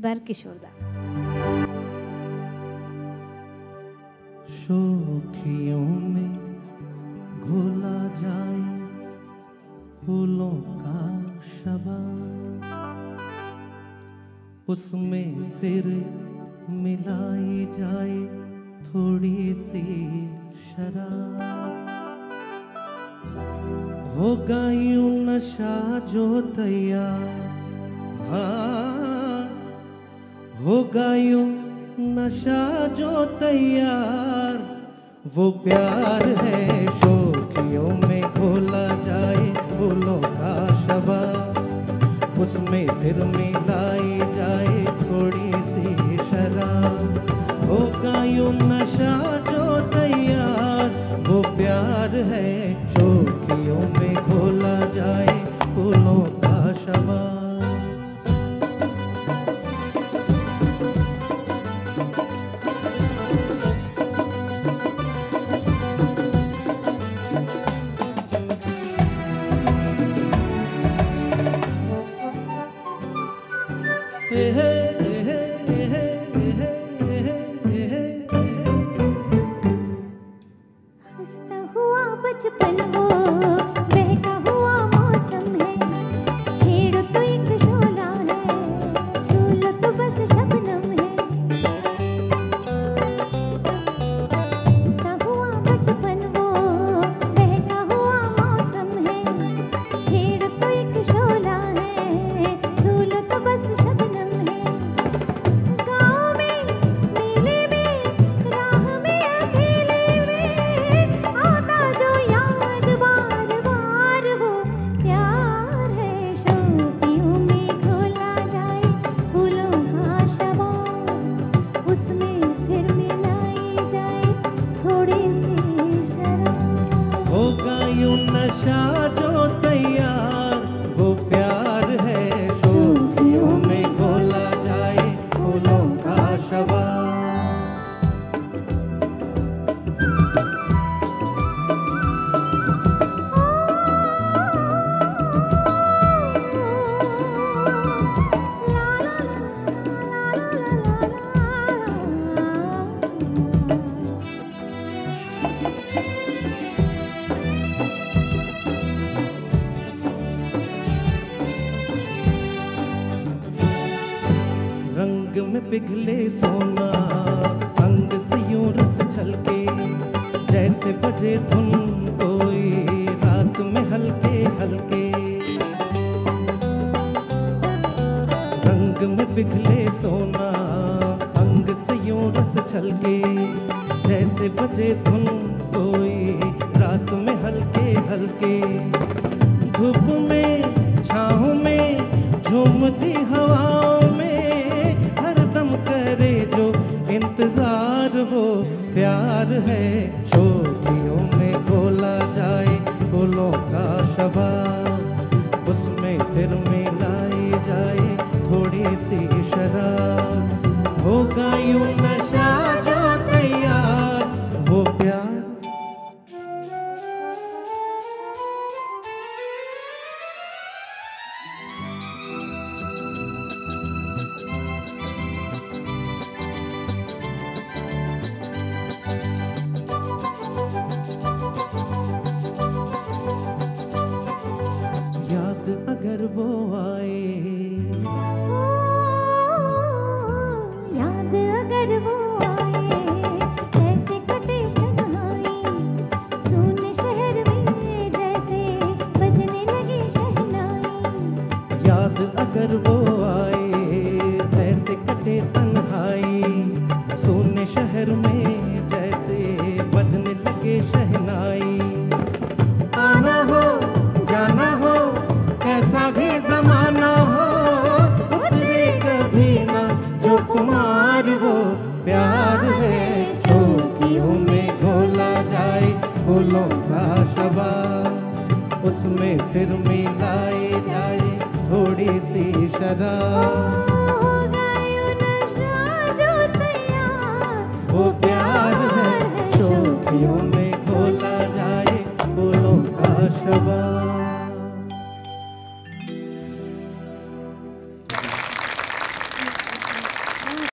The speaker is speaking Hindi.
बार किशोरदा शोखियों में घोला जाए फूलों का शबा। उसमें फिर मिलाई जाए थोड़ी सी शराब। होगा यूँ नशा जो तैयार होगा यूँ नशा जो तैयार, वो प्यार है शोखियों में खोला जाए फूलों का शबा उसमें फिर मिलाई जाए थोड़ी सी शराब। होगा यूँ नशा जो तैयार, वो प्यार है शोखियों में खोला जाए फूलों का शबा यूँ में पिघले सोना, अंग से यूँ रस छलके, जैसे बजे धुन कोई रात में हल्के हल्के। रंग में पिघले सोना, अंग से यूँ रस छलके, जैसे बजे धुन कोई रात में हल्के हल्के। धूप में, छाँव में, झूमती इंतज़ार वो प्यार है छोटियों में גרבוע बालों में घोला जाए, फूलों का शबा उसमें फिर मिलाए जाए थोड़ी सी शराब। वो प्यार है, चोटियों में खोला जाए, फूलों का शबा